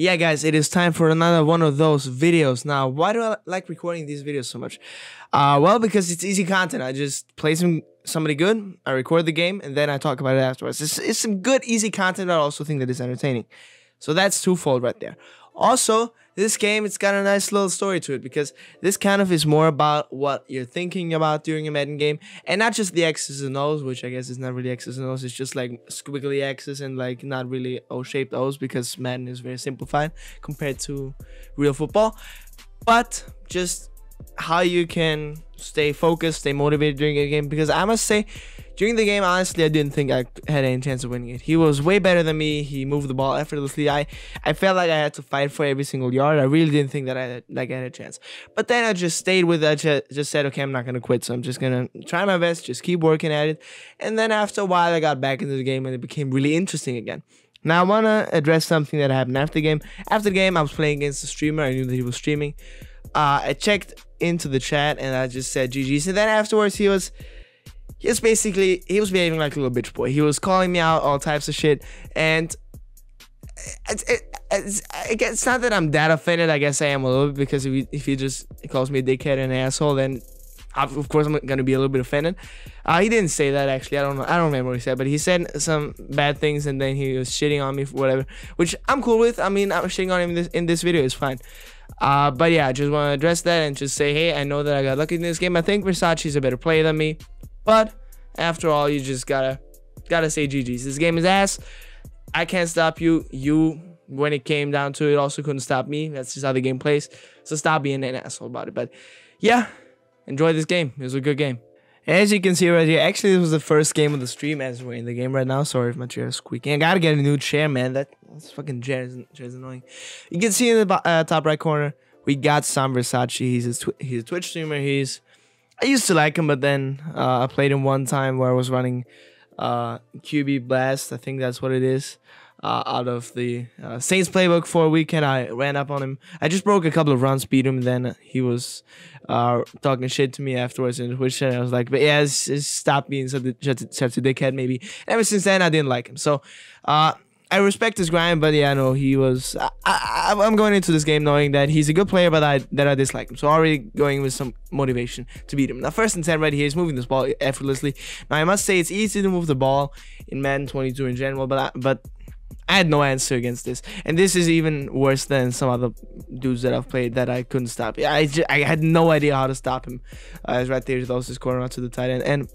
Yeah, guys, it is time for another one of those videos. Now, why do I like recording these videos so much? Uh, well, because it's easy content. I just play some somebody good, I record the game, and then I talk about it afterwards. It's, it's some good, easy content. I also think that it's entertaining. So that's twofold right there. Also, this game, it's got a nice little story to it because this kind of is more about what you're thinking about during a Madden game and not just the X's and O's, which I guess is not really X's and O's. It's just like squiggly X's and like not really O-shaped O's because Madden is very simplified compared to real football. But just how you can stay focused, stay motivated during a game. Because I must say, during the game, honestly, I didn't think I had any chance of winning it. He was way better than me. He moved the ball effortlessly. I, I felt like I had to fight for every single yard. I really didn't think that I had, like I had a chance. But then I just stayed with it. I just said, okay, I'm not gonna quit. So I'm just gonna try my best, just keep working at it. And then after a while, I got back into the game and it became really interesting again. Now I wanna address something that happened after the game. After the game, I was playing against the streamer. I knew that he was streaming. Uh, I checked into the chat and I just said GG. And then afterwards, he was he was basically he was behaving like a little bitch boy. He was calling me out all types of shit, and it's, it, it's, it's not that I'm that offended. I guess I am a little bit because if he, if he just calls me a dickhead and an asshole, then of course I'm gonna be a little bit offended. Uh, he didn't say that actually. I don't know. I don't remember what he said, but he said some bad things and then he was shitting on me for whatever, which I'm cool with. I mean, I'm shitting on him in this, in this video. It's fine. Uh, but yeah, I just want to address that and just say, hey, I know that I got lucky in this game. I think Versace's a better player than me. But after all, you just gotta gotta say GG's. This game is ass. I can't stop you. You, when it came down to it, also couldn't stop me. That's just how the game plays. So stop being an asshole about it. But yeah, enjoy this game. It was a good game. As you can see right here, actually this was the first game of the stream as we're in the game right now. Sorry if my chair is squeaking. I gotta get a new chair, man. That that's fucking chair is, chair is annoying. You can see in the uh, top right corner, we got Sam Versace. He's a he's a Twitch streamer. He's I used to like him, but then uh, I played him one time where I was running uh, QB Blast. I think that's what it is. Uh, out of the uh, Saints playbook for a weekend, I ran up on him. I just broke a couple of runs, beat him. Then he was uh, talking shit to me afterwards in Twitch, and I was like, "But yeah, it's, it's stop being such a, such a dickhead." Maybe. And ever since then, I didn't like him. So uh, I respect his grind, but yeah, no, he was. I'm going into this game knowing that he's a good player, but I that I dislike him. So already going with some motivation to beat him. Now, first and ten right here, he's moving this ball effortlessly. Now I must say it's easy to move the ball in Madden 22 in general, but I, but I had no answer against this, and this is even worse than some other dudes that I've played that I couldn't stop. I just, I had no idea how to stop him. Uh, right there, throws his corner out to the tight end, and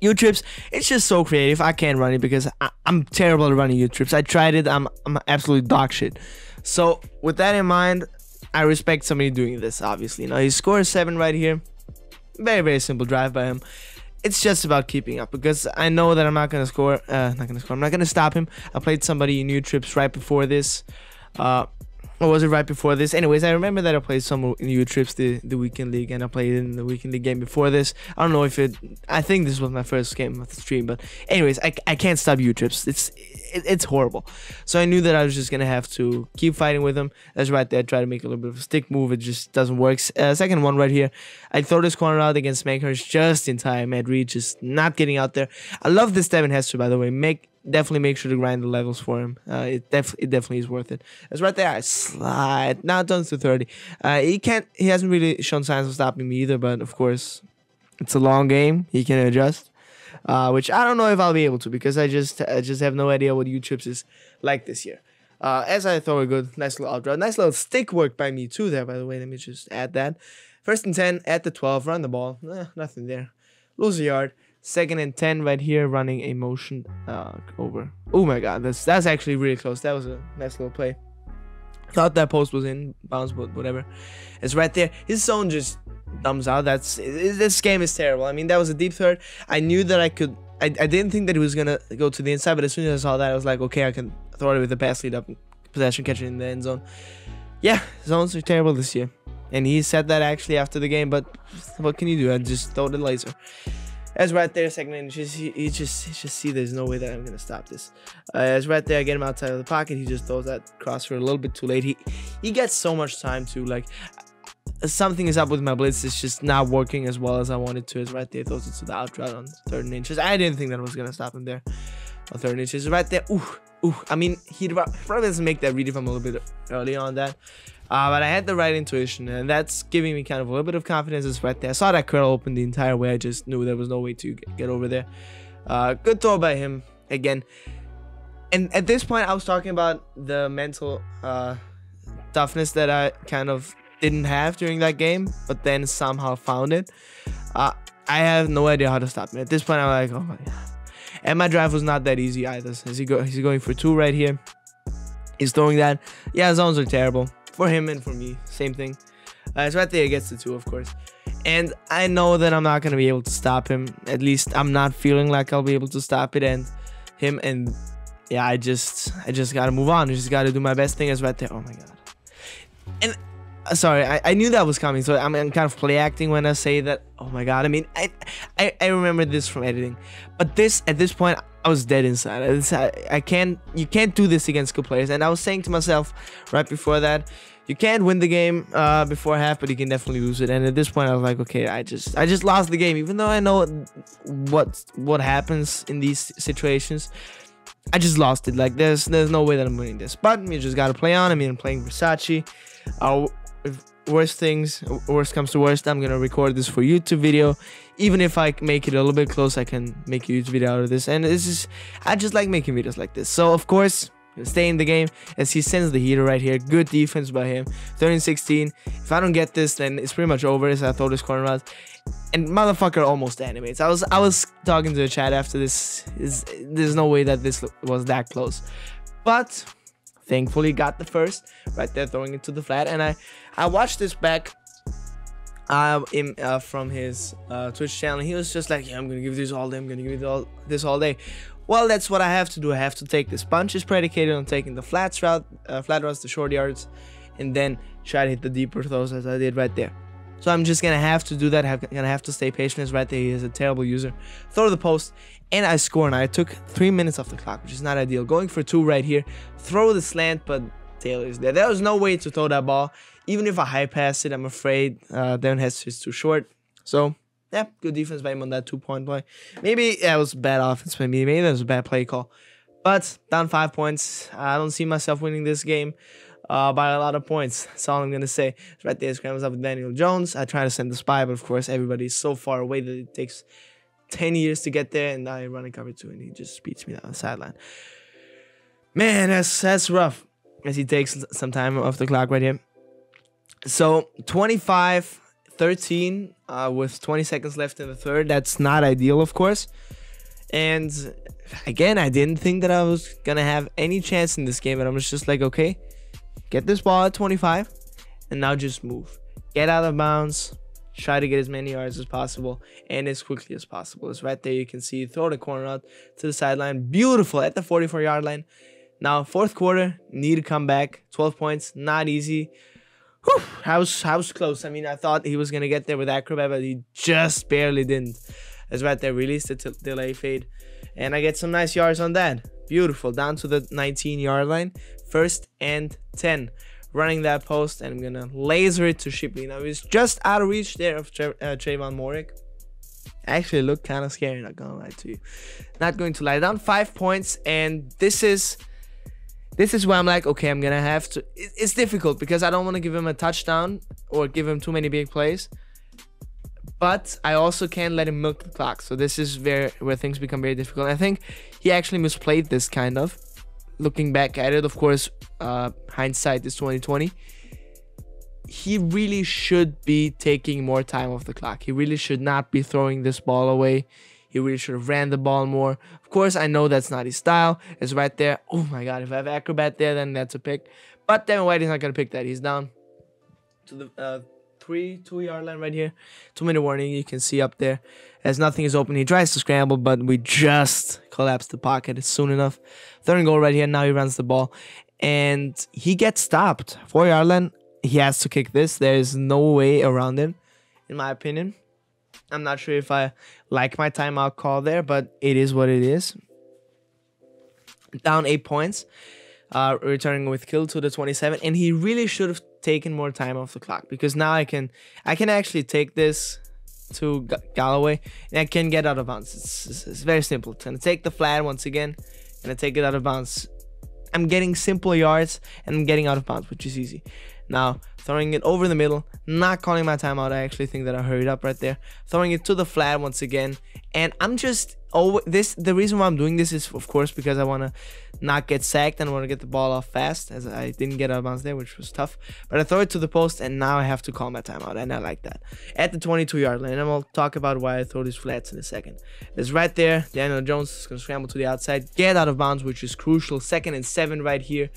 U trips, it's just so creative. I can't run it because I, am terrible at running U trips. I tried it. I'm I'm absolutely dog shit. So with that in mind, I respect somebody doing this. Obviously, now he scores seven right here. Very very simple drive by him. It's just about keeping up because I know that I'm not gonna score. Uh, not gonna score. I'm not gonna stop him. I played somebody in U trips right before this. Uh, or was it right before this? Anyways, I remember that I played some new trips the the weekend league, and I played in the weekend league game before this. I don't know if it. I think this was my first game of the stream, but anyways, I, I can't stop U trips. It's it, it's horrible. So I knew that I was just gonna have to keep fighting with him. That's right there. Try to make a little bit of a stick move. It just doesn't work. Uh, second one right here. I throw this corner out against Makers just in time. Ed Reed just not getting out there. I love this Devin Hester by the way. Make definitely make sure to grind the levels for him. Uh, it, def- it definitely is worth it. It's right there. I slide. Now done to 30. Uh, he can't, he hasn't really shown signs of stopping me either, but of course, it's a long game. He can adjust. Uh, which I don't know if I'll be able to because I just I just have no idea what U trips is like this year. Uh, as I throw a good, nice little out nice little stick work by me too there. By the way, let me just add that. First and ten at the twelve, run the ball. Eh, nothing there. Lose a yard. Second and 10 right here, running a motion uh, over. Oh my god, that's that's actually really close. That was a nice little play. Thought that post was in bounds, but whatever. It's right there. His zone just thumbs out. That's this game is terrible. I mean, that was a deep third. I knew that I could. I, I didn't think that he was gonna go to the inside, but as soon as I saw that, I was like, okay, I can throw it with the pass lead up, possession, catch it in the end zone. Yeah, zones are terrible this year, and he said that actually after the game. But what can you do? I just throw the laser. As right there, second inches. He, he just he just see there's no way that I'm gonna stop this. Uh, as right there, I get him outside of the pocket. He just throws that cross for a little bit too late. He he gets so much time to like something is up with my blitz. It's just not working as well as I wanted to. It's right there, throws it to the out route on third and inches. I didn't think that was gonna stop him there. On third and inches, right there. Ooh, ooh, I mean, he probably doesn't make that read if I'm a little bit early on that. Uh, but I had the right intuition, and that's giving me kind of a little bit of confidence as right there. I saw that curl open the entire way. I just knew there was no way to get over there. Uh, good throw by him again. And at this point, I was talking about the mental uh, toughness that I kind of didn't have during that game, but then somehow found it. Uh, I have no idea how to stop him. At this point, I'm like, oh my god. And my drive was not that easy either. Is he go? He's going for two right here. He's throwing that. Yeah, zones are terrible for him and for me. Same thing. Uh, it's right there. He gets the two, of course. And I know that I'm not gonna be able to stop him. At least I'm not feeling like I'll be able to stop it and him. And yeah, I just I just gotta move on. I just gotta do my best thing. Is right there. Oh my god. And uh, sorry, I, I knew that was coming, so I'm, I'm, kind of play acting when I say that. Oh my god! I mean, I, I I remember this from editing, but this at this point I was dead inside. I, I can't you can't do this against good players, and I was saying to myself right before that, you can't win the game uh, before half, but you can definitely lose it. And at this point, I was like, okay, I just I just lost the game, even though I know what what happens in these situations. I just lost it. Like there's there's no way that I'm winning this. But you just gotta play on. I mean, I'm playing Versace. Uh, if worst things, worst comes to worst, I'm gonna record this for YouTube video. Even if I make it a little bit close, I can make a YouTube video out of this. And this is, I just like making videos like this. So of course, stay in the game as he sends the heater right here. Good defense by him. 13-16. If I don't get this, then it's pretty much over as I throw this corner out. And motherfucker almost animates. I was I was talking to the chat after this. Is there's no way that this was that close. But thankfully got the first right there throwing it to the flat and i i watched this back uh, in, uh, from his uh, Twitch channel. He was just like, "Yeah, I'm gonna give this all day. I'm gonna give it all this all day." Well, that's what I have to do. I have to take this punch is predicated on taking the flat route, uh, flat routes, the short yards, and then try to hit the deeper throws as I did right there. So I'm just gonna have to do that. I'm gonna have to stay patient. As right there, he is a terrible user. Throw the post, and I score. And I took three minutes off the clock, which is not ideal. Going for two right here. Throw the slant, but Taylor is there. There was no way to throw that ball. Even if I high pass it, I'm afraid uh, Devin Hester is too short. So yeah, good defense by him on that two point play. Maybe that was bad offense by me. Maybe that was a bad play call. But down five points. I don't see myself winning this game uh, by a lot of points. That's all I'm gonna say. Right there, scrambles up with Daniel Jones. I try to send the spy, but of course everybody's so far away that it takes 10 years to get there, and I run a cover two, and he just beats me down the sideline. Man, that's that's rough. As he takes some time off the clock right here. So 25 13 uh, with 20 seconds left in the third. That's not ideal, of course. And again, I didn't think that I was gonna have any chance in this game, and I was just like, okay, get this ball at 25, and now just move, get out of bounds, try to get as many yards as possible and as quickly as possible. It's right there. You can see throw the corner out to the sideline. Beautiful at the 44 yard line. Now, fourth quarter, need to come back. 12 points, not easy. Whew, I was, I was close. I mean, I thought he was going to get there with Acrobat, but he just barely didn't. That's right there. Released the delay fade. And I get some nice yards on that. Beautiful. Down to the 19 yard line. First and 10 running that post, and I'm gonna laser it to Shipley. Now he's just out of reach there of Tra- uh, Trayvon Moehrig. Actually, looked kind of scary. Not gonna lie to you. Not going to lie down five points, and this is this is where I'm like, okay, I'm gonna have to. It's difficult because I don't want to give him a touchdown or give him too many big plays, but I also can't let him milk the clock. So this is where where things become very difficult. I think he actually misplayed this kind of looking back at it, of course, uh, hindsight is 2020. He really should be taking more time off the clock. He really should not be throwing this ball away. He really should have ran the ball more. Of course, I know that's not his style. It's right there. Oh my god, if I have acrobat there, then that's a pick. But Devin White is not gonna pick that. He's down to the uh, three two yard line right here. Two minute warning. You can see up there as nothing is open. He tries to scramble, but we just collapsed the pocket It's soon enough. Third and goal right here. Now he runs the ball, and he gets stopped. Four yard line. He has to kick this. There is no way around it, in my opinion. I'm not sure if I like my timeout call there, but it is what it is. Down eight points, uh, returning with kill to the 27, and he really should have taken more time off the clock because now I can I can actually take this to G Galloway and I can get out of bounds. It's, it's, it's very simple. It's gonna take the flat once again, gonna take it out of bounds I'm getting simple yards and I'm getting out of bounds, which is easy. Now, throwing it over the middle, not calling my timeout. I actually think that I hurried up right there. Throwing it to the flat once again. And I'm just oh this the reason why I'm doing this is of course because I want to not get sacked and want to get the ball off fast as I didn't get out of bounds there which was tough. But I throw it to the post and now I have to call my timeout and I like that. At the 22 yard line and I'll talk about why I throw these flats in a second. It's right there. Daniel Jones is gonna scramble to the outside get out of bounds which is crucial. Second and seven right here.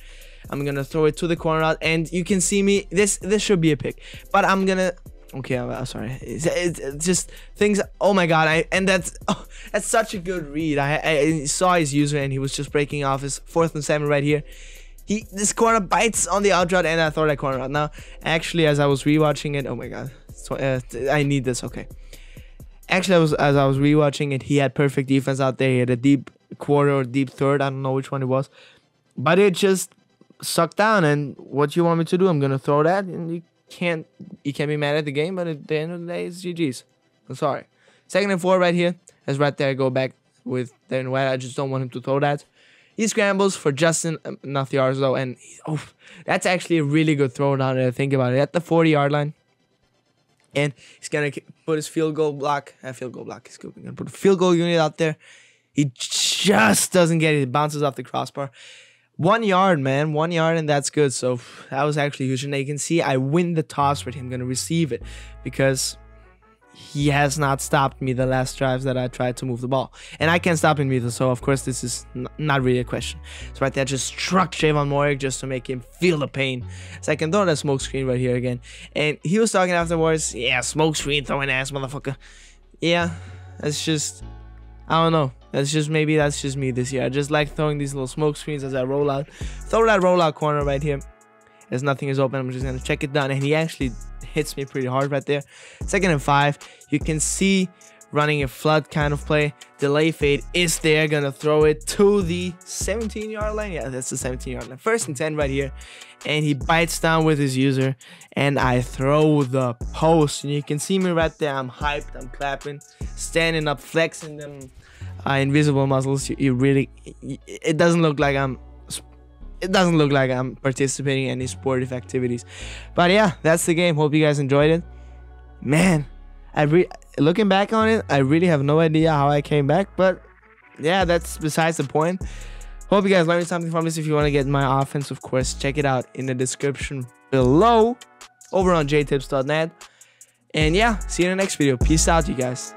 I'm gonna throw it to the corner out, and you can see me. This this should be a pick, but I'm gonna. Okay, I'm, sorry. It's, it's, it's, just things. Oh my god! I and that's oh, that's such a good read. I, I saw his user, and he was just breaking off his fourth and seven right here. He this corner bites on the out route, and I thought that corner out. Now, actually, as I was rewatching it, oh my god, so, uh, I need this. Okay. Actually, I was as I was rewatching it, he had perfect defense out there. He had a deep quarter or deep third. I don't know which one it was, but it just sucked down. And what do you want me to do? I'm gonna throw that, and you can't you can't be mad at the game. But at the end of the day, it's GG's. I'm sorry. Second and four right here. As right there, I go back with Darren White. I just don't want him to throw that. He scrambles for Justin um, enough yards though, and oh, that's actually a really good throw down there. Think about it at the 40 yard line. And he's gonna put his field goal block, uh, field goal block. He's gonna put a field goal unit out there. He just doesn't get it. It bounces off the crossbar. One yard, man. One yard, and that's good. So that was actually huge. And you can see I win the toss with him going to receive it because he has not stopped me the last drives that I tried to move the ball. And I can't stop him either. So, of course, this is not really a question. So, right there, just struck Javon Moyer just to make him feel the pain. So, I can throw that smoke screen right here again. And he was talking afterwards, yeah, smoke screen, throwing ass, motherfucker. Yeah, it's just, I don't know. That's just maybe that's just me this year. I just like throwing these little smoke screens as I roll out. Throw that rollout corner right here. As nothing is open, I'm just gonna check it down, and he actually hits me pretty hard right there. Second and five, you can see running a flood kind of play. Delay fade is there, gonna throw it to the 17 yard line. Yeah, that's the 17 yard line. First and 10 right here. And he bites down with his user, and I throw the post. And you can see me right there. I'm hyped, I'm clapping, standing up, flexing them uh, invisible muscles. You, you really, it doesn't look like I'm it doesn't look like I'm participating in any sportive activities. But yeah, that's the game. Hope you guys enjoyed it. Man, I re- looking back on it, I really have no idea how I came back, but yeah, that's besides the point. Hope you guys learned something from this. If you want to get my offense, of course, check it out in the description below over on jtips.net. And yeah, see you in the next video. Peace out, you guys.